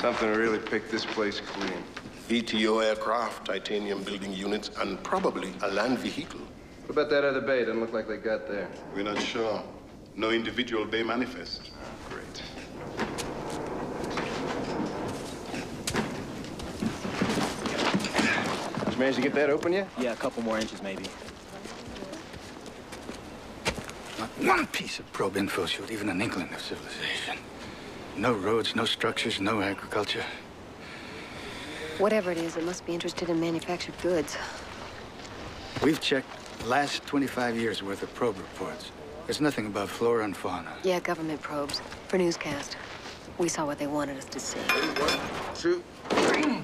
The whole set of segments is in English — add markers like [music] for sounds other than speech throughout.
Something to really pick this place clean. ETO aircraft, titanium building units, and probably a land vehicle. What about that other bay? Doesn't look like they got there. We're not sure. No individual bay manifest. Ah, great. Did you manage to get that open yet? Yeah, a couple more inches maybe. Not one piece of probe info showed even an inkling of civilization. No roads, no structures, no agriculture. Whatever it is, it must be interested in manufactured goods. We've checked the last 25 years worth of probe reports. There's nothing about flora and fauna. Yeah, government probes. For newscast. We saw what they wanted us to see. One, two, three.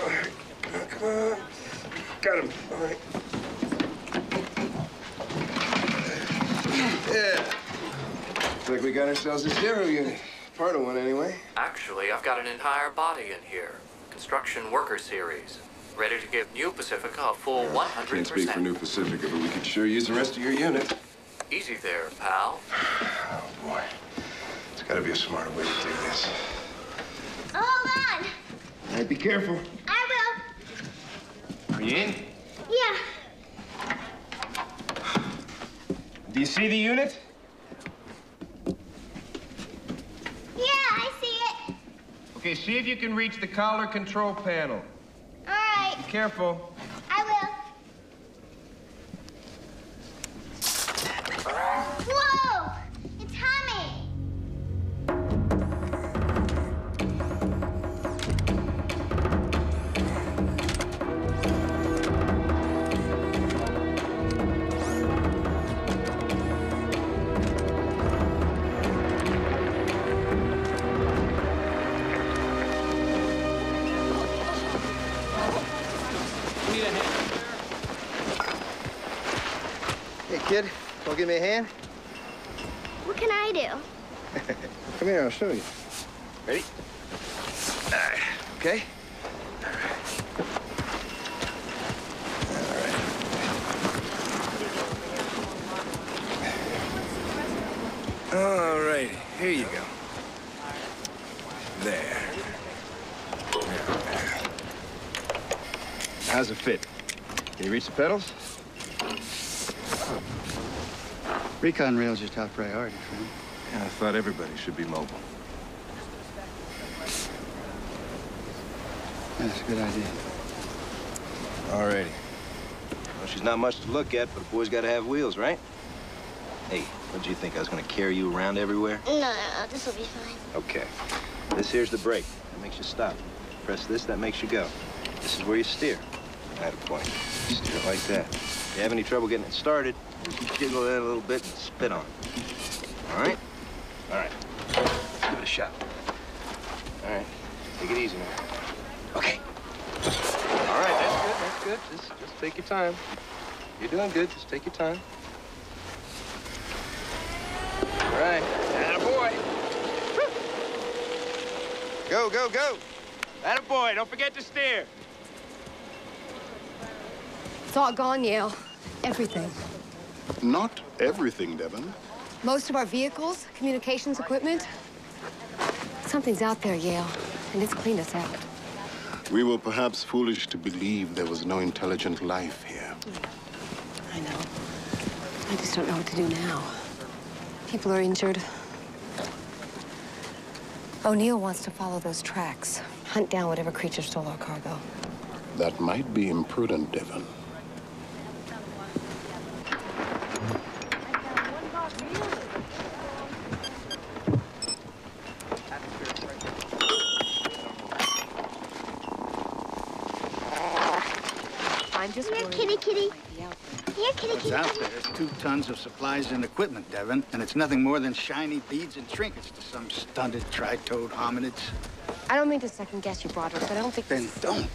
All right. Come on. Got him. All right. Yeah. Looks like we got ourselves a zero unit. Part of one, anyway. Actually, I've got an entire body in here. Construction Worker Series. Ready to give New Pacifica a full 100%. Can't speak for New Pacifica, but we could sure use the rest of your unit. Easy there, pal. [sighs] Oh, boy. It's got to be a smarter way to do this. Hold on. All right, be careful. I will. Are you in? Yeah. Do you see the unit? Yeah, I see it. Okay, see if you can reach the collar control panel. All right. Be careful. I'll show you. Ready? Okay? All right. Okay? All right, here you go. There. How's it fit? Can you reach the pedals? Recon rail's your top priority, friend. Yeah, I thought everybody should be mobile. That's a good idea. Alrighty. Well, she's not much to look at, but a boy's got to have wheels, right? Hey, what do you think? I was going to carry you around everywhere? No, no, no. This will be fine. Okay. This here's the brake. That makes you stop. Press this, that makes you go. This is where you steer. At a point. Steer it like that. If you have any trouble getting it started, just jiggle that a little bit and spit on it. All right? All right. Let's give it a shot. All right. Take it easy now. Okay. All right, that's good, that's good. Just, just take your time. You're doing good. Just take your time. All right. Attaboy. Go, go, go. Attaboy. Don't forget to steer. It's all gone, Yale. Everything. Not everything, Devon. Most of our vehicles, communications equipment. Something's out there, Yale, and it's cleaned us out. We were perhaps foolish to believe there was no intelligent life here. I know. I just don't know what to do now. People are injured. O'Neill wants to follow those tracks, hunt down whatever creature stole our cargo. That might be imprudent, Devon. I'm just Here, worried kitty, kitty. might be out there. Here, kitty, What's kitty. out there is two tons of supplies and equipment, Devon, and it's nothing more than shiny beads and trinkets to some stunted tri-toed hominids. I don't mean to second guess you, Broderick, but I don't think Then this- don't.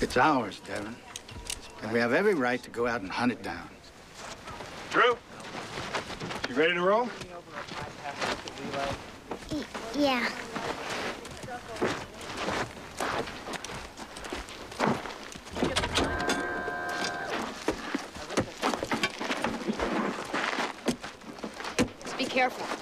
It's ours, Devon. And we have every right to go out and hunt it down. Drew? You ready to roll? Y- Yeah. Careful.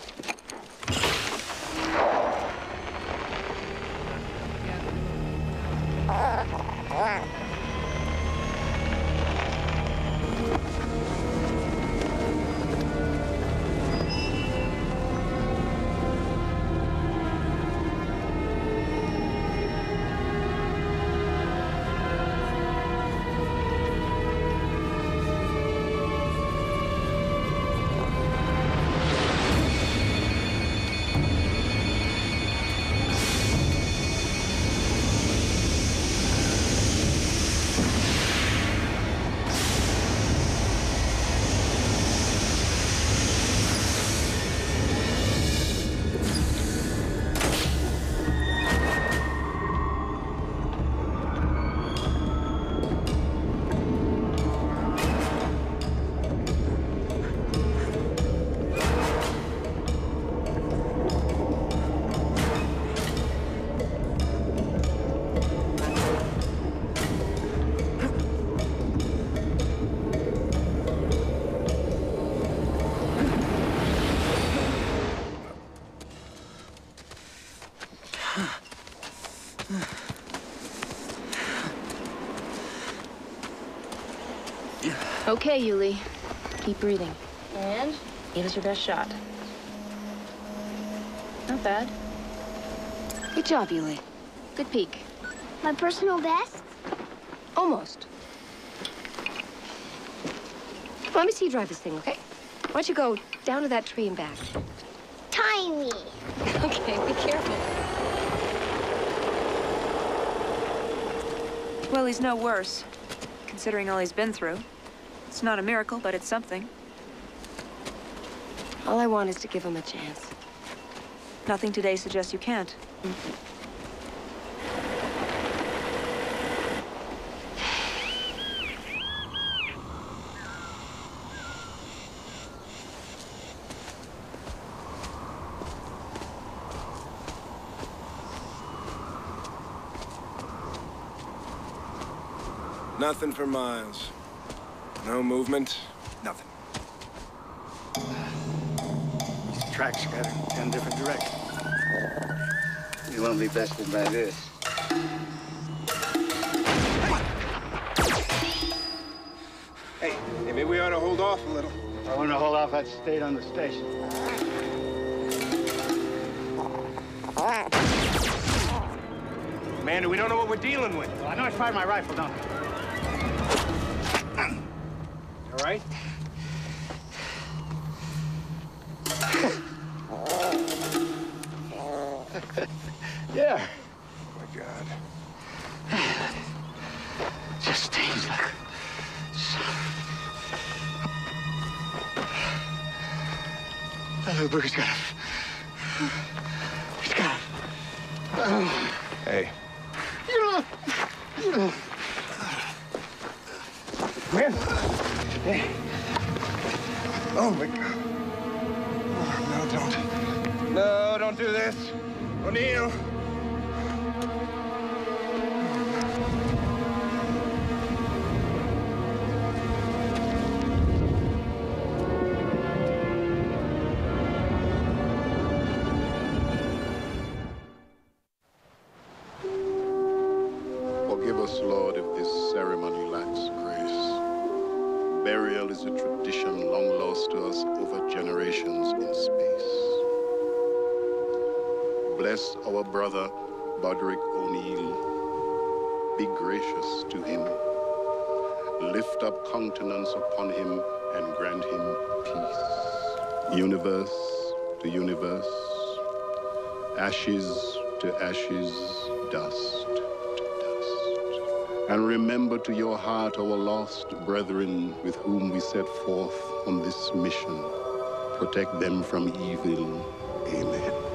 Okay, Uly. Keep breathing. And give us your best shot. Not bad. Good job, Uly. Good peek. My personal best? Almost. Let me see you drive this thing, okay? Why don't you go down to that tree and back? Tiny. [laughs] Okay, be careful. Well, he's no worse, considering all he's been through. It's not a miracle, but it's something. All I want is to give him a chance. Nothing today suggests you can't. Nothing for miles. No movement, nothing. These tracks scattered in ten different directions. You won't be bested by this. Hey, hey, maybe we ought to hold off a little. If I want to hold off, I'd stayed on the station. Commander, we don't know what we're dealing with. Well, I know I fired my rifle, don't I? Right? [laughs] Yeah. Oh, my God. Just stings like... That little bird's got him. Universe to universe, ashes to ashes, dust to dust. And remember to your heart our lost brethren with whom we set forth on this mission. Protect them from evil. Amen.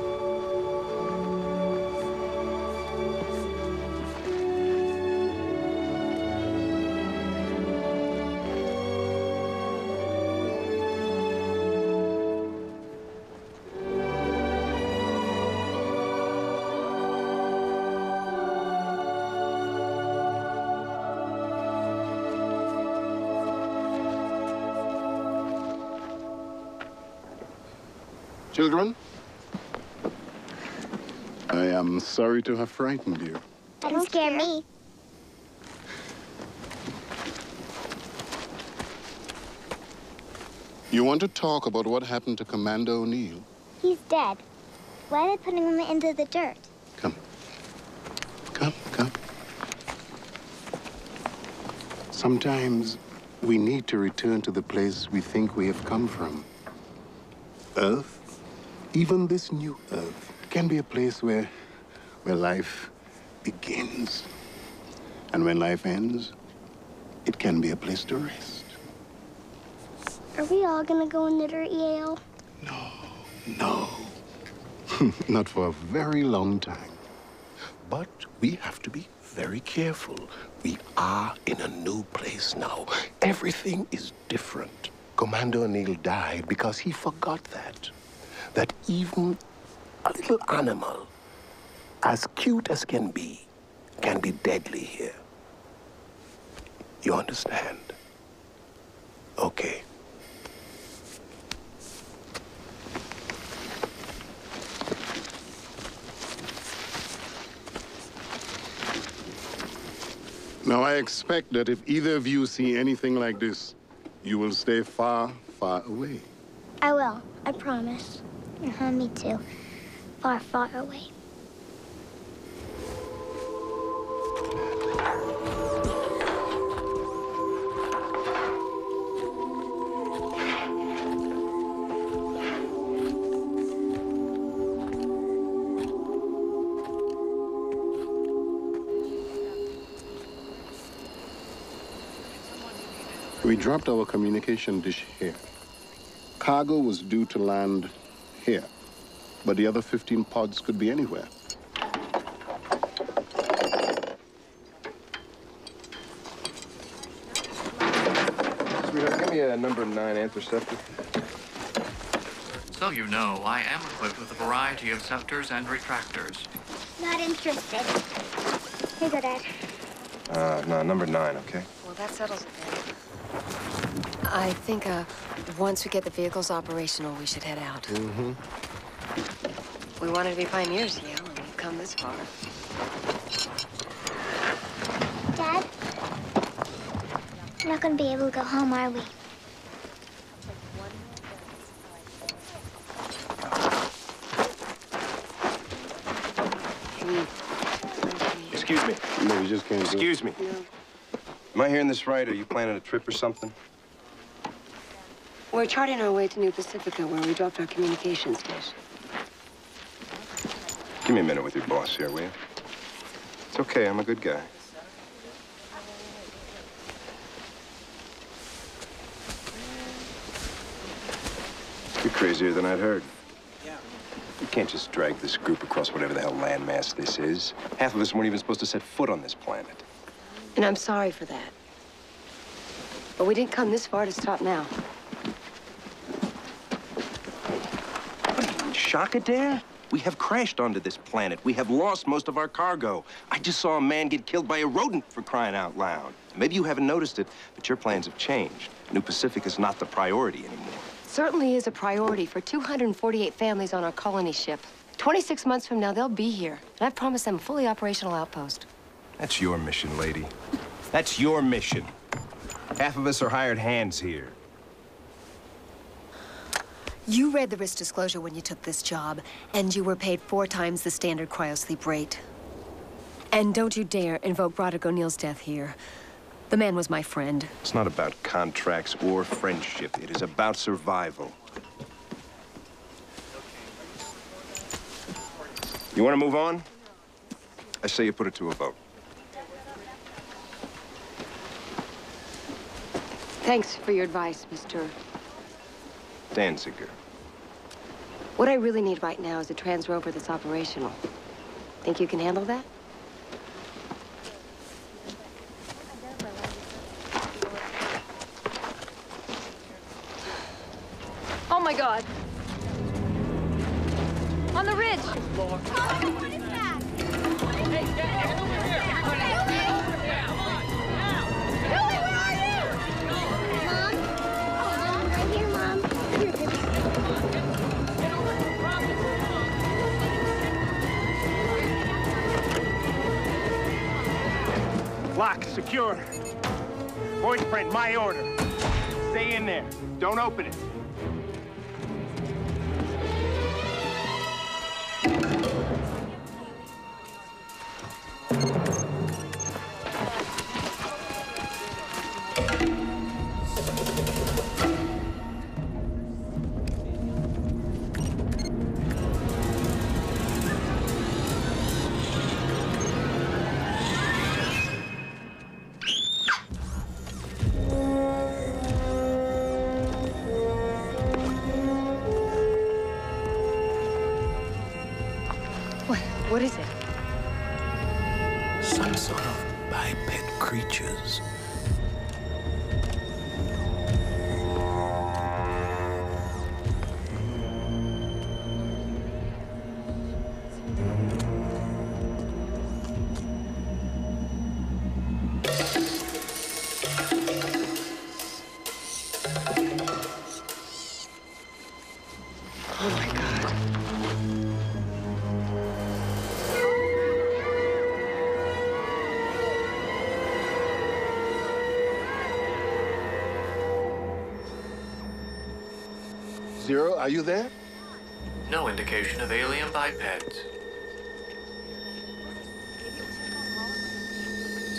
sorry to have frightened you. That didn't scare me. You want to talk about what happened to Commander O'Neill? He's dead. Why are they putting him into the dirt? Come. Come, come. Sometimes we need to return to the place we think we have come from. Earth, even this new Earth, can be a place where where life begins. And when life ends, it can be a place to rest. Are we all gonna go the dirt, Yale? No. No, [laughs] not for a very long time. But we have to be very careful. We are in a new place now. Everything is different. Commander O'Neill died because he forgot that. That even a little animal, as cute as can be, can be deadly here. You understand? Okay. Now, I expect that if either of you see anything like this, you will stay far, far away. I will. I promise. Uh-huh, me too. Far, far away. Dropped our communication dish here. Cargo was due to land here, but the other 15 pods could be anywhere. Sweetheart, give me a number nine interceptor. So you know, I am equipped with a variety of scepters and retractors. Not interested. Here you go, Dad. Uh, no, number nine, okay? Well, that settles it then. I think, uh, once we get the vehicles operational, we should head out. Mm-hmm. We wanted to be pioneers, Yale, and we've come this far. Dad? We're not gonna be able to go home, are we? Excuse me. No, you just can't do it. Excuse me. Am I hearing this right? Are you planning a trip or something? We're charting our way to New Pacifica, where we dropped our communications dish. Give me a minute with your boss here, will you? It's okay. I'm a good guy. You're crazier than I'd heard. Yeah. You can't just drag this group across whatever the hell landmass this is. Half of us weren't even supposed to set foot on this planet. And I'm sorry for that. But we didn't come this far to stop now. Shockadair? We have crashed onto this planet. We have lost most of our cargo. I just saw a man get killed by a rodent for crying out loud. Maybe you haven't noticed it, but your plans have changed. New Pacific is not the priority anymore. Certainly is a priority for 248 families on our colony ship. 26 months from now, they'll be here. And I've promised them a fully operational outpost. That's your mission, lady. That's your mission. Half of us are hired hands here. You read the risk disclosure when you took this job, and you were paid four times the standard cryosleep rate. And don't you dare invoke Broderick O'Neill's death here. The man was my friend. It's not about contracts or friendship. It is about survival. You want to move on? I say you put it to a vote. Thanks for your advice, Mr. Danziger. What I really need right now is a trans rover that's operational. Think you can handle that? Oh my god. On the ridge. Mom? Secure. My order. Stay in there. Don't open it. What is it? Zero, are you there? No indication of alien bipeds.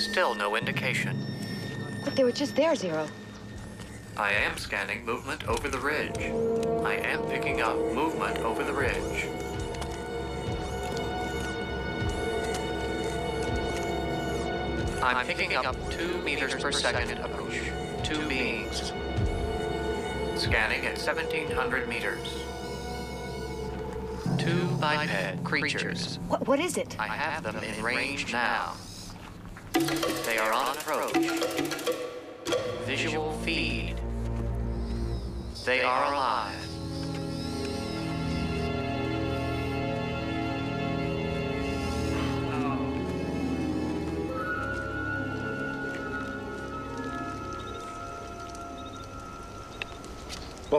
Still no indication. But they were just there, Zero. I am scanning movement over the ridge. I am picking up movement over the ridge. I'm picking up two meters per second approach. Two beings. Scanning at 1700 meters. Two biped creatures. What, what is it? I have them in range now. They are on approach. Visual feed. They are alive.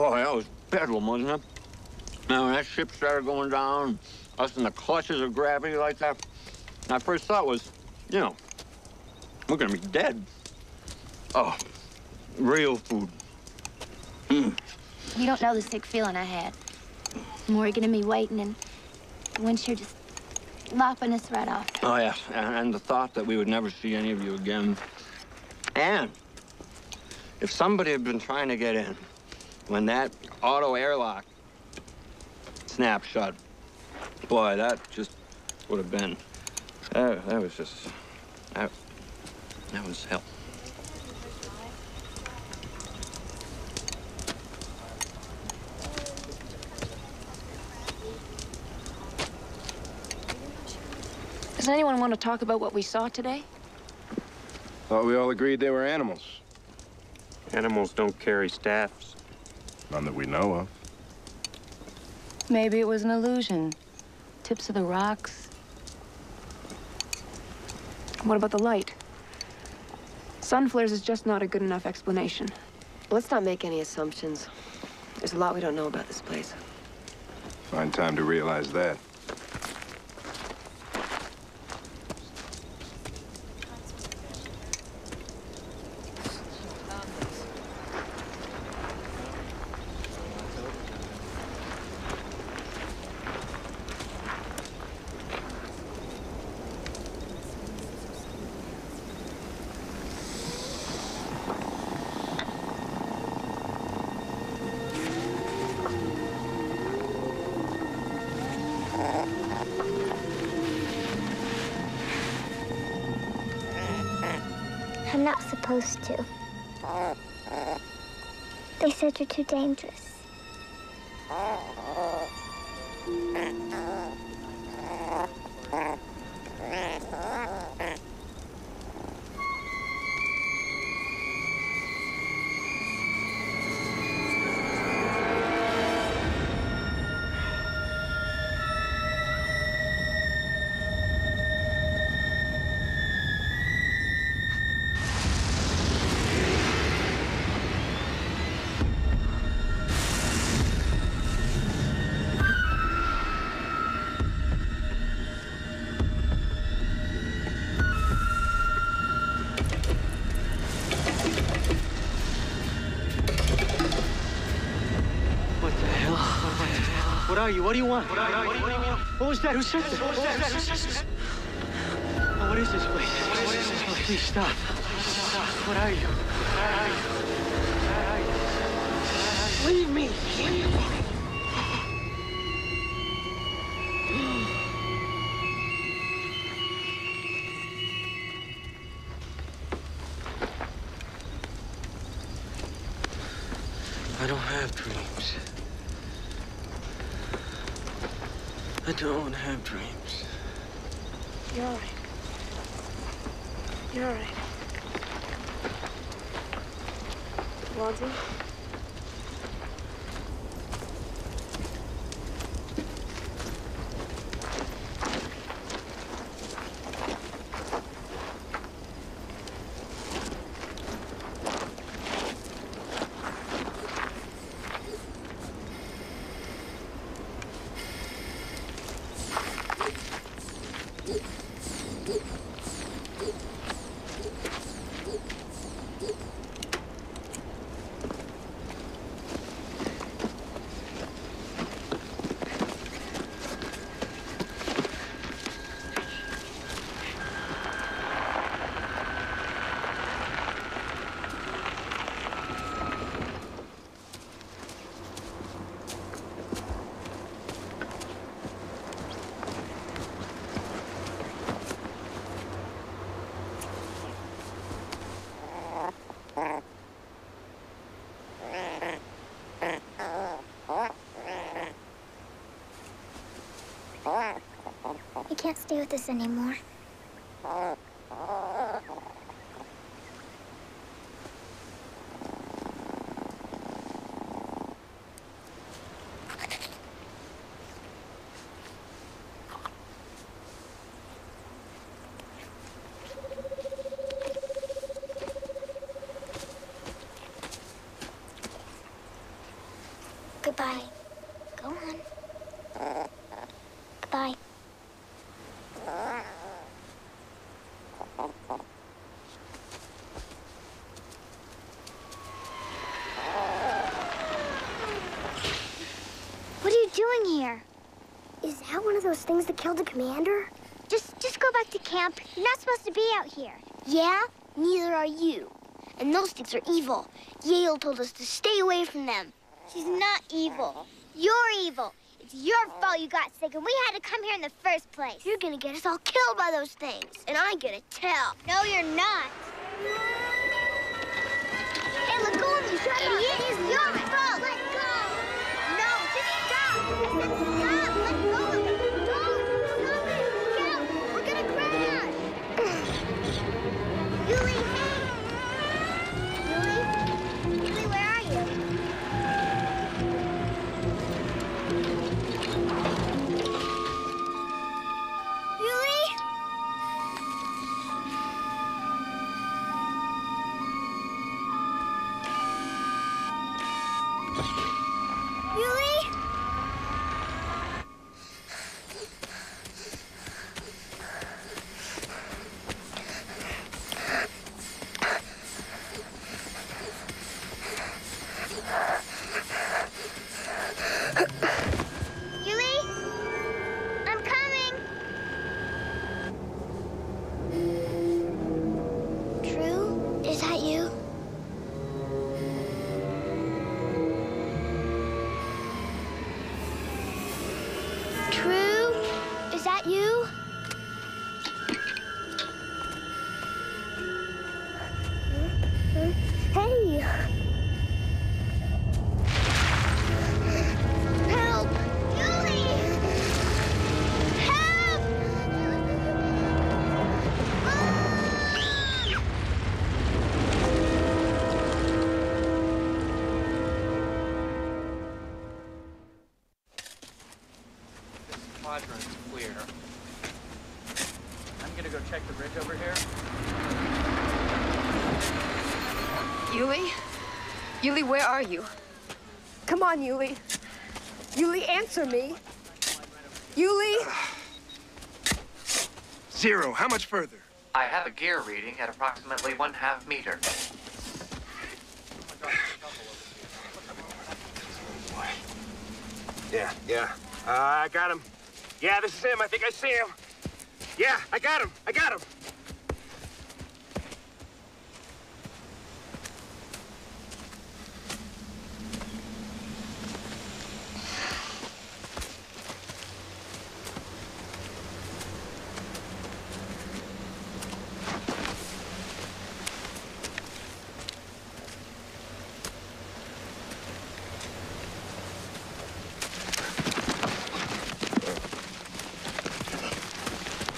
Boy, that was bedlam, wasn't it? Now, when that ship started going down, us in the clutches of gravity like that, my first thought was, you know, we're gonna be dead. Oh, real food. Mm. You don't know the sick feeling I had. Morgan and me waiting, and the wind shear just lopping us right off. Oh, yeah, and, and the thought that we would never see any of you again. And if somebody had been trying to get in when that auto airlock snapped shut, boy, that just would have been, that, that was just, that, that was hell. Does anyone want to talk about what we saw today? Thought we all agreed they were animals. Animals don't carry staffs. None that we know of. Maybe it was an illusion. Tips of the rocks. What about the light? Sun flares is just not a good enough explanation. Let's not make any assumptions. There's a lot we don't know about this place. Find time to realize that. What are you? What do you want? What, what was that? Who said that? What was that? Who said that? Oh, what is this place? What is this place? Please stop. Stop. What are you? Where are you? Where are you? Leave me. Leave me. don't have dreams. You're all right. You're all right. With us anymore. Goodbye. Go on. Goodbye. What are you doing here? Is that one of those things that killed the commander? Just just go back to camp. You're not supposed to be out here. Yeah? Neither are you. And those things are evil. Yale told us to stay away from them. She's not evil. You're evil. It's your fault you got sick, and we had to come here in the first place. You're gonna get us all killed by those things, and I'm gonna tell. No, you're not. Hey, let go of me, shut idiot! It's your fault. Let go. No, just stop. Quadrant's clear. I'm gonna go check the bridge over here. Uly? Uly, where are you? Come on, Uly. Uly, answer me. Uly? Zero. How much further? I have a gear reading at approximately one half meter. Yeah, yeah. Uh, I got him. Yeah, this is him. I think I see him. Yeah, I got him. I got him.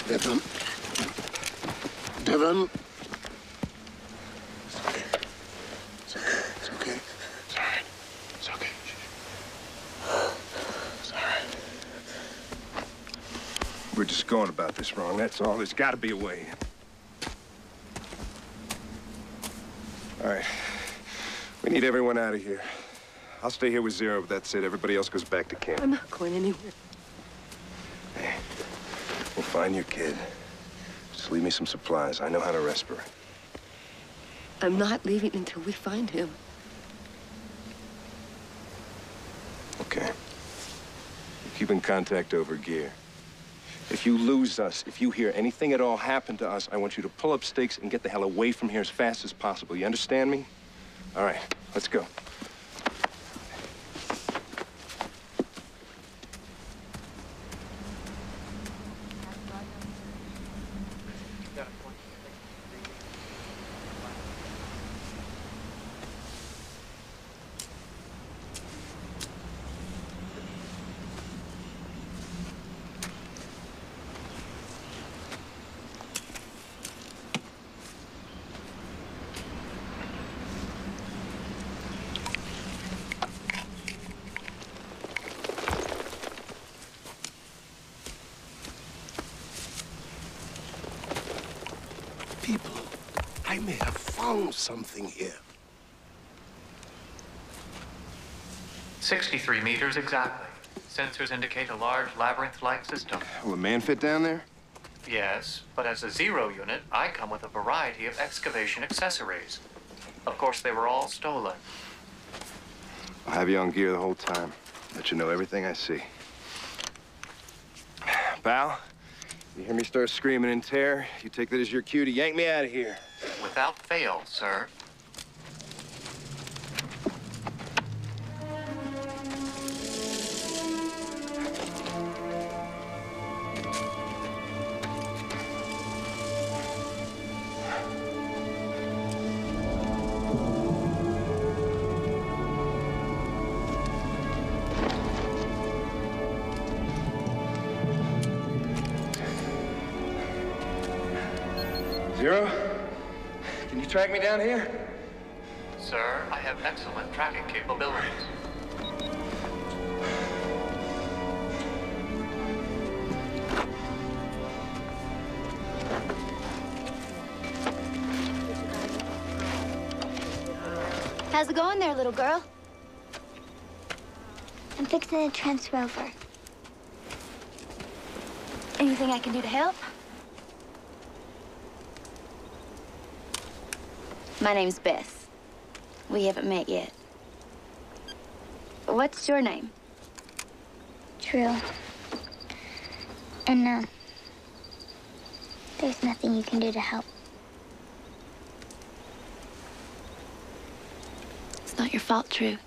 Get him. Seven. It's okay. It's okay. It's okay. It's all right. It's okay. It's all right. We're about this wrong, that's all. There's got to be a way. All right. We need everyone out of here. I'll stay here with Zero, but that's it. Everybody else goes back to camp. I'm not going anywhere. We'll find your kid. Just leave me some supplies. I know how to respirate. I'm not leaving until we find him. Okay. Keep in contact over gear. If you lose us, if you hear anything at all happen to us, I want you to pull up stakes and get the hell away from here as fast as possible. You understand me? All right, let's go. People, I may have something here. 63 meters exactly. Sensors indicate a large labyrinth-like system. Will a man fit down there? Yes, but as a zero unit, I come with a variety of excavation accessories. Of course, they were all stolen. I'll have you on gear the whole time. Let you know everything I see. Pal, you hear me start screaming in terror, you take that as your cue to yank me out of here. Without fail, sir. Down here? Sir, I have excellent tracking capabilities. How's it going there, little girl? I'm fixing to transfer over. Anything I can do to help? My name's Bess. We haven't met yet. What's your name? True. And, uh, there's nothing you can do to help. It's not your fault, True.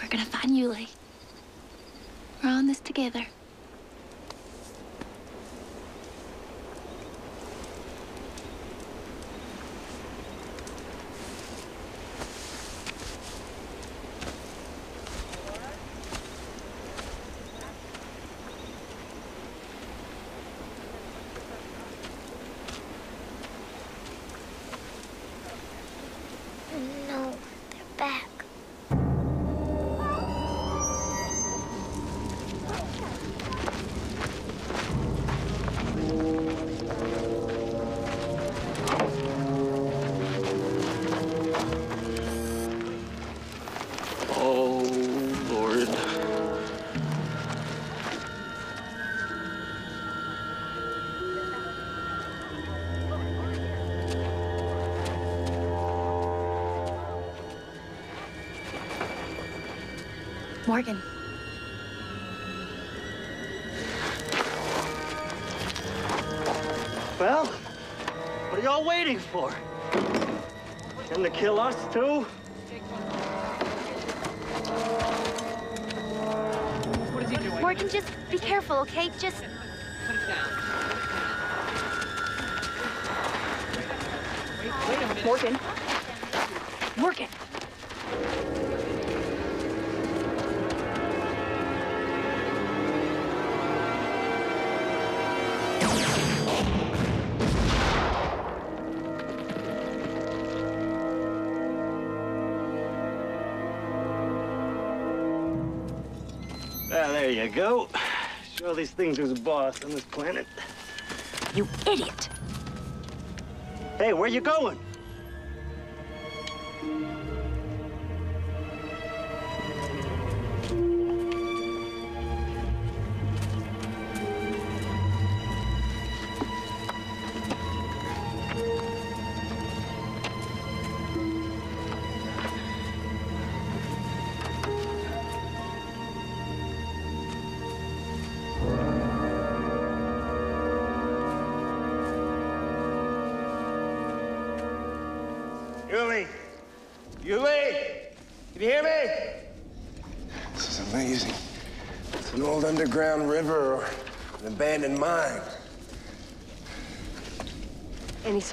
We're gonna find Uly. We're on this together. Kate, just... Put it down. Wait, wait a minute. Morgan. Morgan. Well, there you go. Show these things who's boss on this planet. You idiot! Hey, where you going?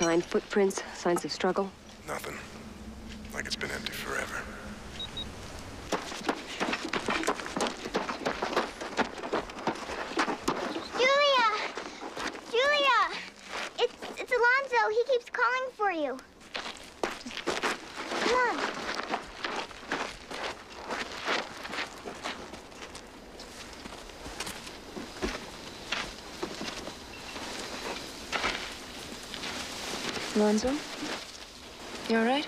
Sign, footprints, signs of struggle? Nothing. Like it's been empty forever. Julia! Julia! It's, it's Alonzo. He keeps calling for you. Come on. Alonzo? You all right?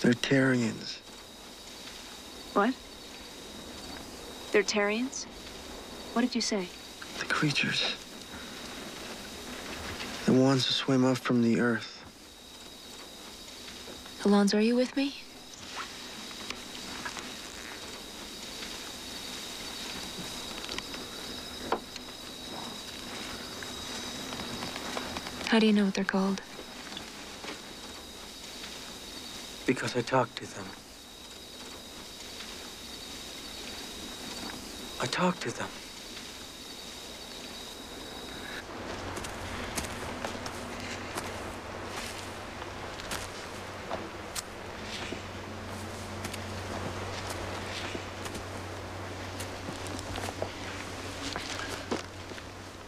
They're Terrians. What? They're Terrians? What did you say? The creatures. The ones who swim up from the earth. Alonzo, are you with me? How do you know what they're called? Because I talked to them. I talked to them.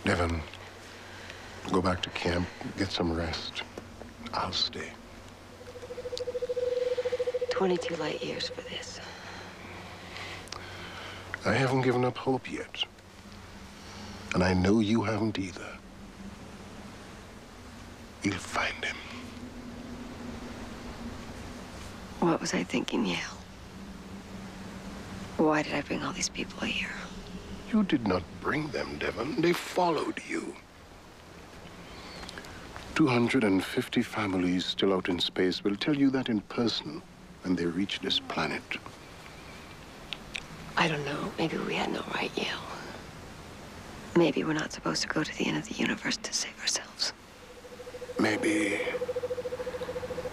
Devon, go back to camp, get some rest. I'll stay. 22 light years for this. I haven't given up hope yet. And I know you haven't either. You'll find him. What was I thinking, Yale? Why did I bring all these people here? You did not bring them, Devon. They followed you. 250 families still out in space will tell you that in person when they reach this planet. I don't know. Maybe we had no right, Yale. Maybe we're not supposed to go to the end of the universe to save ourselves. Maybe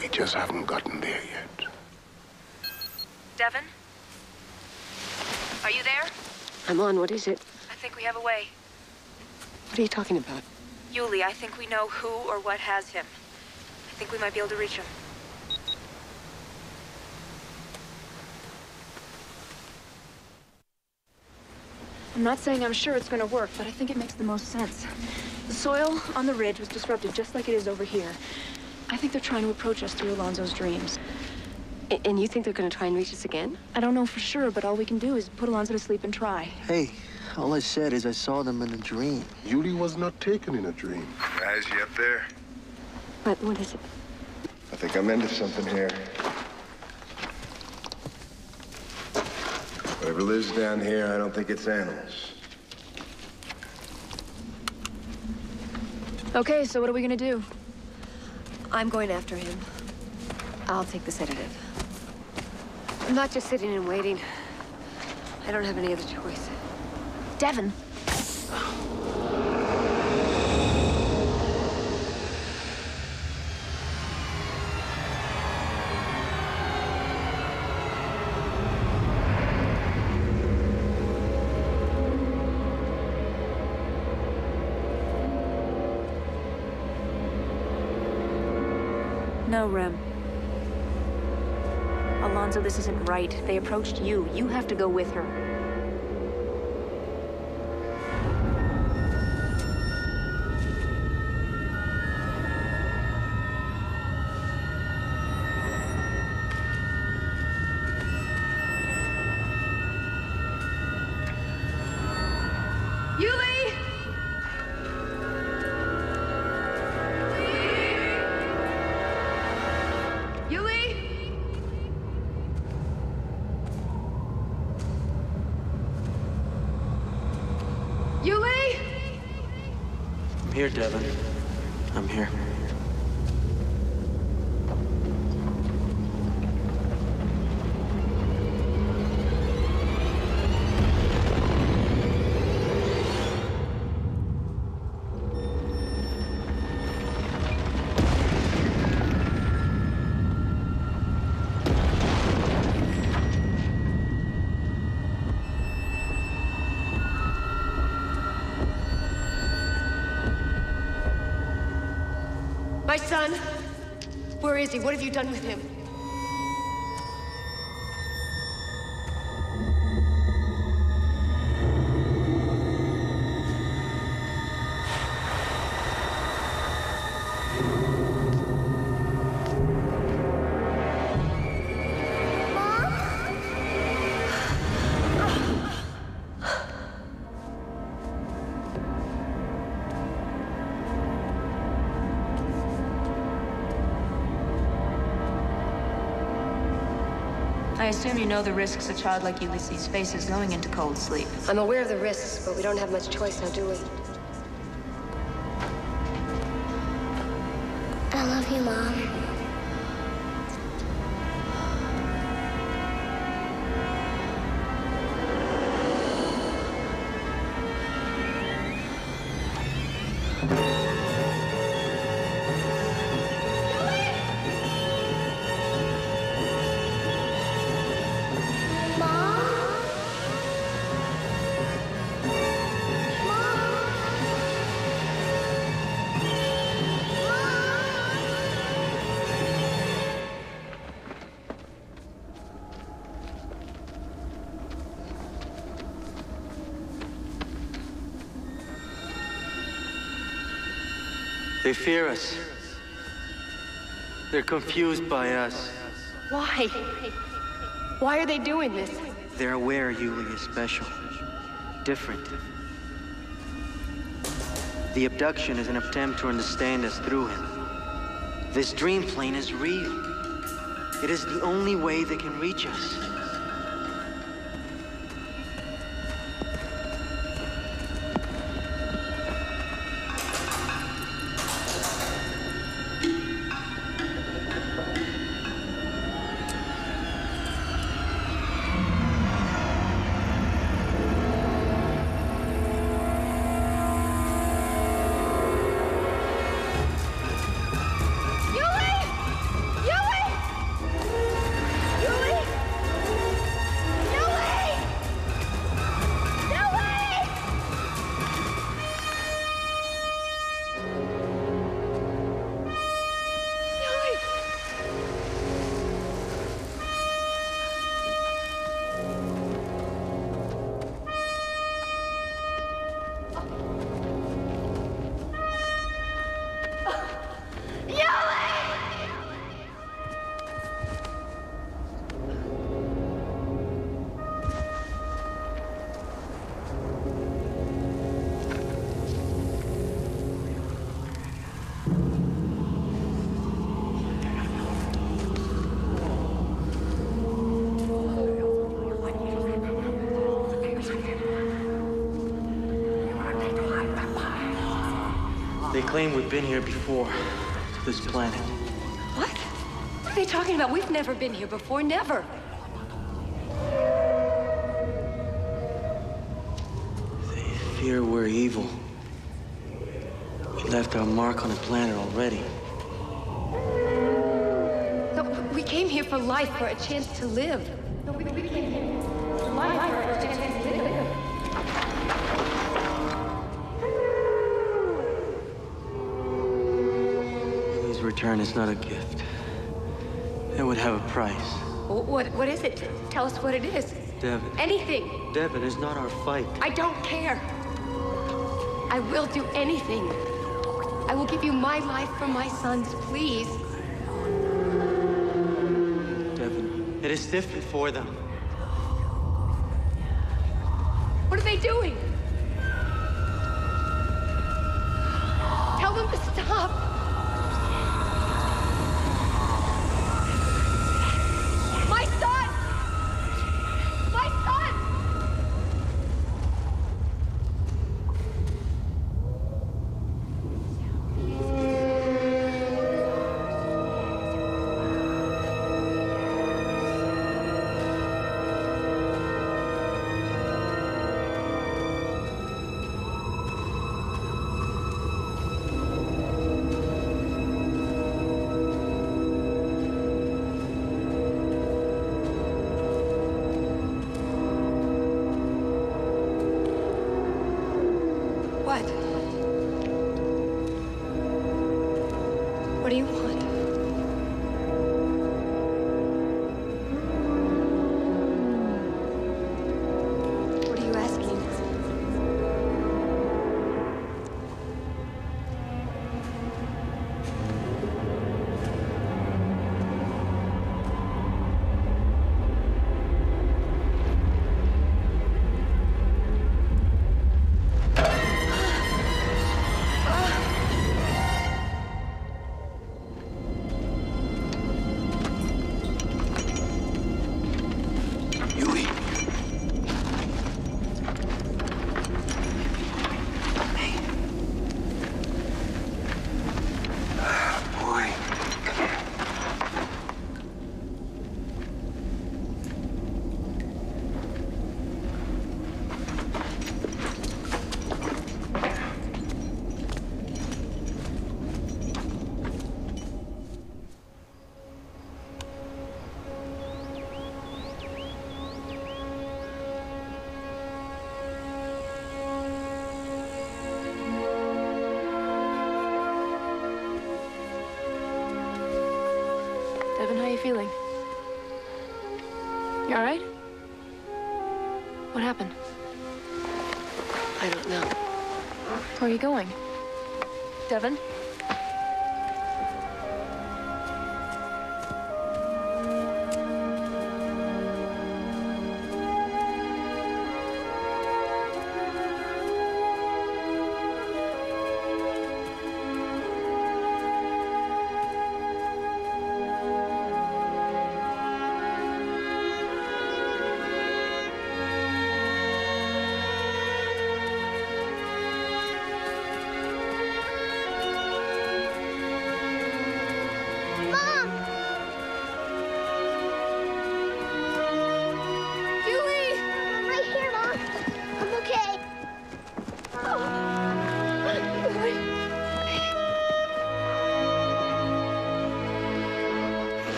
we just haven't gotten there yet. Devon? Are you there? I'm on. What is it? I think we have a way. What are you talking about? Uly, I think we know who or what has him. I think we might be able to reach him. I'm not saying I'm sure it's going to work, but I think it makes the most sense. The soil on the ridge was disrupted just like it is over here. I think they're trying to approach us through Alonzo's dreams. And you think they're going to try and reach us again? I don't know for sure, but all we can do is put Alonzo to sleep and try. Hey, all I said is I saw them in a dream. Uly was not taken in a dream. Guys, you up there? What, what is it? I think I'm into something here. Whatever lives down here, I don't think it's animals. Okay, so what are we going to do? I'm going after him. I'll take the sedative. I'm not just sitting and waiting. I don't have any other choice. Devon. No, Rem. Alonzo, this isn't right. They approached you. You have to go with her. Devon. What have you done with him? Assume you know the risks a child like Ulysses faces going into cold sleep. I'm aware of the risks, but we don't have much choice now, do we? I love you, Mom. They fear us. They're confused by us. Why? Why are they doing this? They're aware Uly is special. Different. The abduction is an attempt to understand us through him. This dream plane is real. It is the only way they can reach us. They claim we've been here before, to this planet. What? What are they talking about? We've never been here before. Never. They fear we're evil. We left our mark on the planet already. No, we came here for life, for a chance to live. No, we, we came here for life, for a chance to live. Return is not a gift. It would have a price. What, what is it? Tell us what it is. Devon. Anything. Devon is not our fight. I don't care. I will do anything. I will give you my life for my sons, please. Devon, it is different for them. What are they doing? Feeling? You all right? What happened? I don't know. Where are you going? Devon?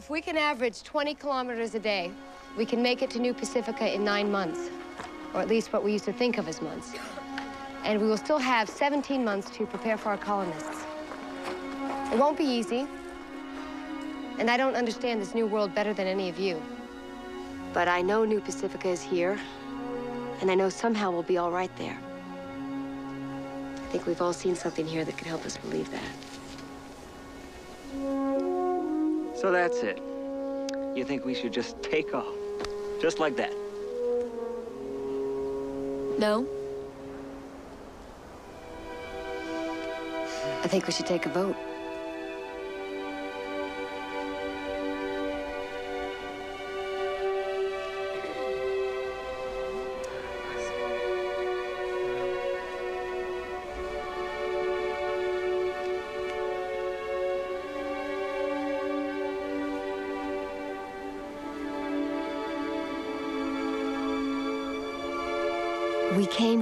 If we can average 20 kilometers a day, we can make it to New Pacifica in nine months, or at least what we used to think of as months. And we will still have 17 months to prepare for our colonists. It won't be easy, and I don't understand this new world better than any of you. But I know New Pacifica is here, and I know somehow we'll be all right there. I think we've all seen something here that could help us believe that. So that's it. You think we should just take off? Just like that? No? I think we should take a vote.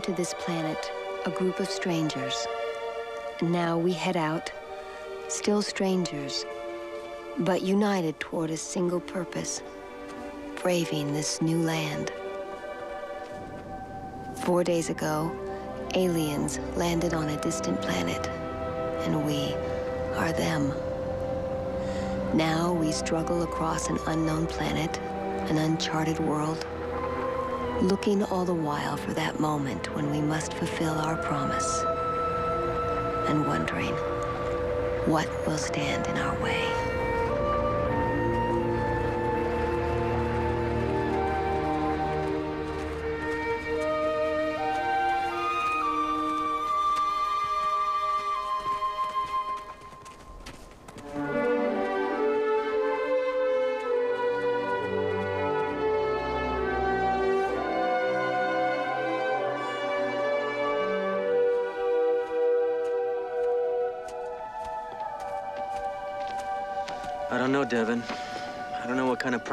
To this planet, a group of strangers. And now we head out, still strangers, but united toward a single purpose braving this new land. Four days ago, aliens landed on a distant planet, and we are them. Now we struggle across an unknown planet, an uncharted world, looking all the while for that moment when we must fulfill our promise, and wondering what will stand in our way.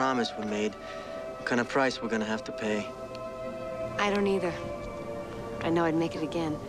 Promise we made, what kind of price we're gonna have to pay. I don't either. I know I'd make it again.